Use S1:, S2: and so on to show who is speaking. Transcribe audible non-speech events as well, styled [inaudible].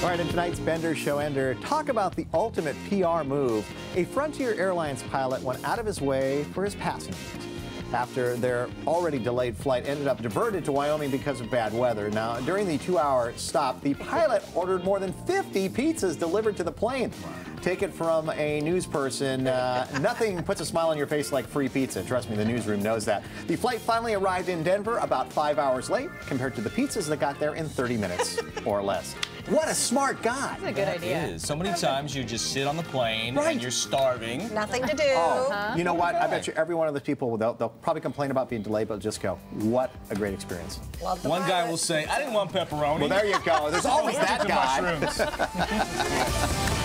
S1: All right, in tonight's Bender Show Ender, talk about the ultimate PR move. A Frontier Airlines pilot went out of his way for his passengers. After their already delayed flight ended up diverted to Wyoming because of bad weather. Now, during the two hour stop, the pilot ordered more than 50 pizzas delivered to the plane. Take it from a news person. Uh, nothing puts a smile on your face like free pizza. Trust me, the newsroom knows that. The flight finally arrived in Denver about five hours late compared to the pizzas that got there in 30 minutes [laughs] or less. What a smart guy.
S2: That's a good idea.
S3: It is. So many times you just sit on the plane
S1: Right.
S3: and you're starving.
S2: Nothing to do.
S1: Oh, you know what? I bet you every one of those people, they'll, they'll probably complain about being delayed, but just go, what a great experience.
S2: Love the
S3: One guy will say, I didn't want pepperoni.
S1: Well, there you go. There's [laughs] always that
S3: Allergic to
S1: guy.
S3: mushrooms. [laughs]